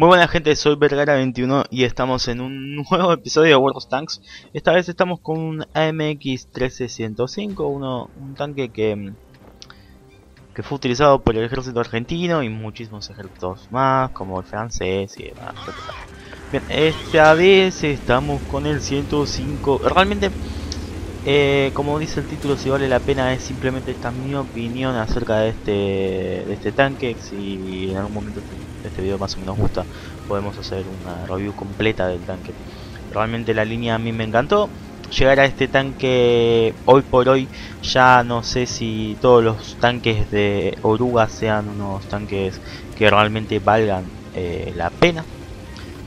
Muy buena gente, soy Vergara21 y estamos en un nuevo episodio de World of Tanks. Esta vez estamos con un AMX 13105, uno, un tanque que, que fue utilizado por el ejército argentino y muchísimos ejércitos más, como el francés y demás. Bien, esta vez estamos con el 105. Realmente, eh, como dice el título, si vale la pena es simplemente esta mi opinión acerca de este, de este tanque. Si en algún momento este video más o menos gusta, podemos hacer una review completa del tanque. Realmente la línea a mí me encantó. Llegar a este tanque hoy por hoy, ya no sé si todos los tanques de oruga sean unos tanques que realmente valgan eh, la pena.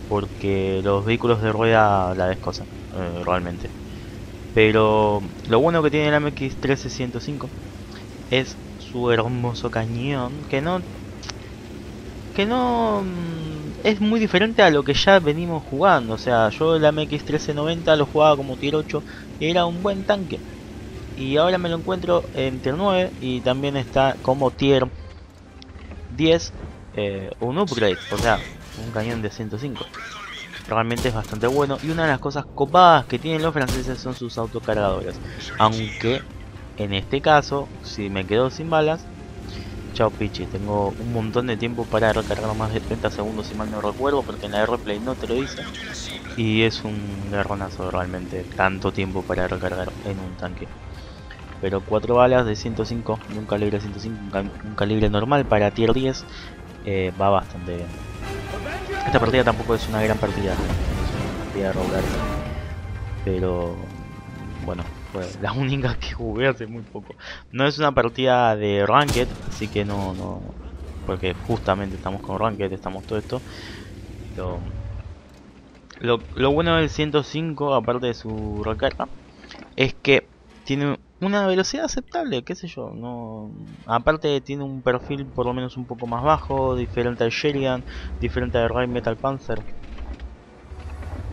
Porque los vehículos de rueda la descosan, eh, realmente. Pero lo bueno que tiene el MX 1305 es su hermoso cañón, que no que no mm, es muy diferente a lo que ya venimos jugando. O sea, yo el MX 1390 lo jugaba como tier 8 y era un buen tanque. Y ahora me lo encuentro en tier 9 y también está como tier 10 eh, un upgrade, o sea, un cañón de 105. Realmente es bastante bueno. Y una de las cosas copadas que tienen los franceses son sus autocargadores. Aunque en este caso, si me quedo sin balas, Chao Pichi, tengo un montón de tiempo para recargar más de 30 segundos si mal no recuerdo porque en la replay no te lo dice y es un garronazo realmente tanto tiempo para recargar en un tanque. Pero 4 balas de 105 de un calibre 105 un, calibre normal para tier 10 eh, va bastante bien esta partida tampoco es una gran partida es una partida pero bueno la única que jugué hace muy poco. No es una partida de Ranked, así que no, no, porque justamente estamos con Ranked, estamos todo esto. Lo, lo, bueno del 105, aparte de su recarga, es que tiene una velocidad aceptable, qué sé yo, no aparte tiene un perfil por lo menos un poco más bajo, diferente al Sheridan, diferente al Ray Metal Panzer.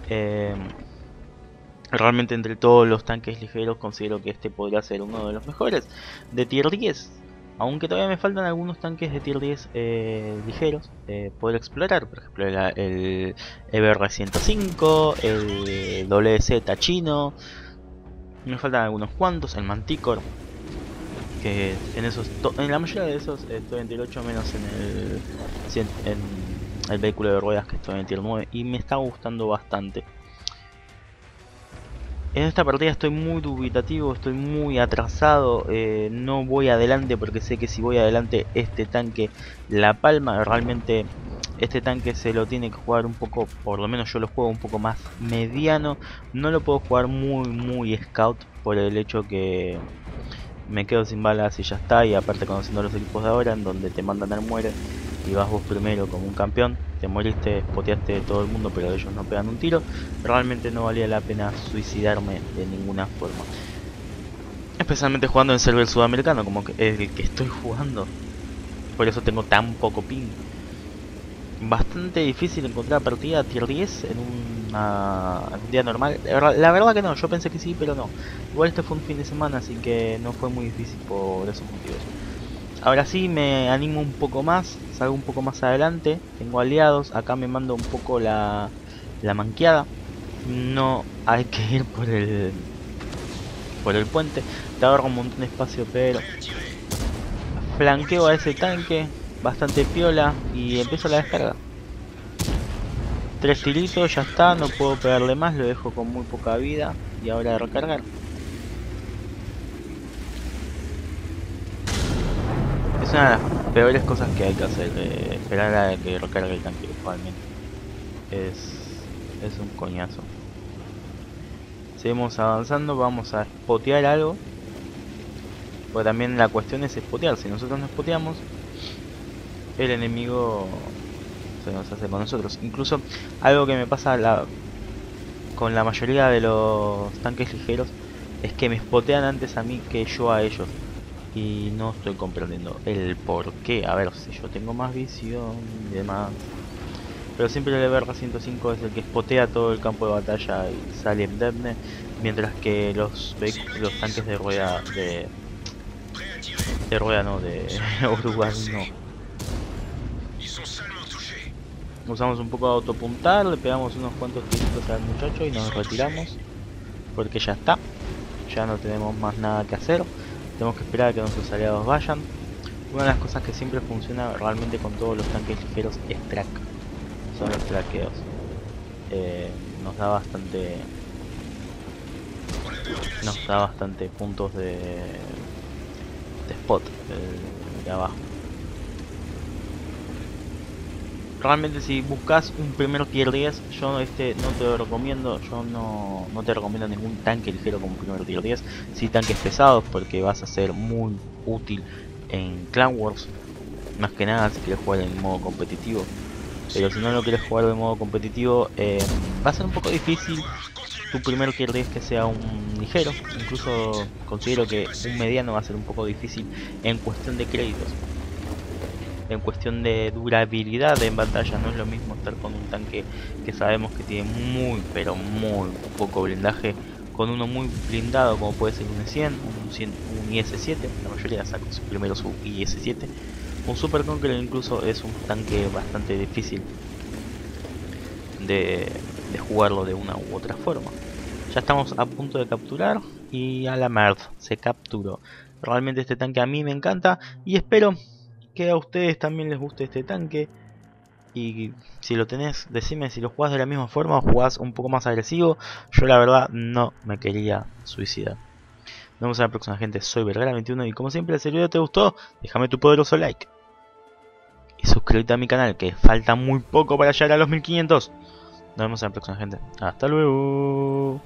Eh, Realmente entre todos los tanques ligeros considero que este podría ser uno de los mejores de tier 10. Aunque todavía me faltan algunos tanques de tier 10 eh, ligeros eh, poder explorar. Por ejemplo el, el EBR-105, el WZ chino. Me faltan algunos cuantos, el Manticore. Que en esos en la mayoría de esos estoy en tier 8 menos en el, en el vehículo de ruedas que estoy en tier 9. Y me está gustando bastante. En esta partida estoy muy dubitativo, estoy muy atrasado, eh, no voy adelante porque sé que si voy adelante este tanque la palma, realmente este tanque se lo tiene que jugar un poco, por lo menos yo lo juego un poco más mediano, no lo puedo jugar muy muy scout por el hecho que me quedo sin balas y ya está, y aparte conociendo los equipos de ahora en donde te mandan al muere y vas vos primero como un campeón, te moriste, spoteaste de todo el mundo, pero ellos no pegan un tiro, realmente no valía la pena suicidarme de ninguna forma. Especialmente jugando en server sudamericano, como que es el que estoy jugando. Por eso tengo tan poco ping. Bastante difícil encontrar partida tier 10 en, una, en un día normal. La verdad que no, yo pensé que sí, pero no. Igual este fue un fin de semana, así que no fue muy difícil por esos motivos. Ahora sí me animo un poco más, salgo un poco más adelante, tengo aliados, acá me mando un poco la, la manqueada. No hay que ir por el por el puente, te ahorro un montón de espacio, pero flanqueo a ese tanque, bastante piola y empiezo la descarga. Tres tiritos, ya está, no puedo pegarle más, lo dejo con muy poca vida y ahora de recargar. es una de las peores cosas que hay que hacer, esperar a que recargue el tanque actualmente. Es, es un coñazo. Seguimos avanzando, vamos a spotear algo. Porque también la cuestión es spotear, si nosotros nos spoteamos, el enemigo se nos hace con nosotros. Incluso algo que me pasa con la mayoría de los tanques ligeros es que me spotean antes a mí que yo a ellos y no estoy comprendiendo el por qué. A ver, si yo tengo más visión y demás. Pero siempre el EBR 105 es el que spotea todo el campo de batalla y sale indemne, mientras que los los tanques de rueda de de rueda no, de Uruguay no. Usamos un poco de autopuntar, le pegamos unos cuantos tiros al muchacho y nos retiramos. Porque ya está. Ya no tenemos más nada que hacer. Tenemos que esperar a que nuestros aliados vayan. Una de las cosas que siempre funciona realmente con todos los tanques ligeros es track. Son los traqueos. Eh, nos da bastante nos da bastante puntos de, de spot de abajo realmente si buscas un primer tier 10 yo este no te lo recomiendo yo no, no te recomiendo ningún tanque ligero como primer tier 10 si tanques pesados porque vas a ser muy útil en Clan Wars más que nada si quieres jugar en modo competitivo. Pero si no lo quieres jugar de modo competitivo eh, va a ser un poco difícil tu primer tier 10 que sea un ligero. Incluso considero que un mediano va a ser un poco difícil en cuestión de créditos en cuestión de durabilidad en batalla no es lo mismo estar con un tanque que sabemos que tiene muy pero muy poco blindaje con uno muy blindado como puede ser un E100, un, 100, un IS-7, la mayoría saca primero su IS-7 un Super Conqueror incluso es un tanque bastante difícil de, de jugarlo de una u otra forma. Ya estamos a punto de capturar y a la merd se capturó. Realmente este tanque a mí me encanta y espero que a ustedes también les guste este tanque. Y si lo tenés, decime si lo jugás de la misma forma o jugás un poco más agresivo. Yo la verdad no me quería suicidar. Nos vemos en la próxima gente, soy Vergara21 y como siempre si el video te gustó, déjame tu poderoso like. Y suscríbete a mi canal que falta muy poco para llegar a los 1500. Nos vemos en la próxima gente. Hasta luego.